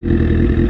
you